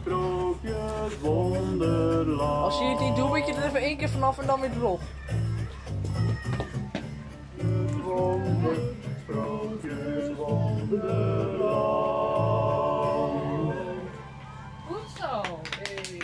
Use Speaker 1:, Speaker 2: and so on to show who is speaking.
Speaker 1: sprookjes wonderland.
Speaker 2: Als je het niet doet, moet je er even één keer vanaf en dan weer erop.
Speaker 1: Wonder, sprookjes wonderland. Goed zo. Hey.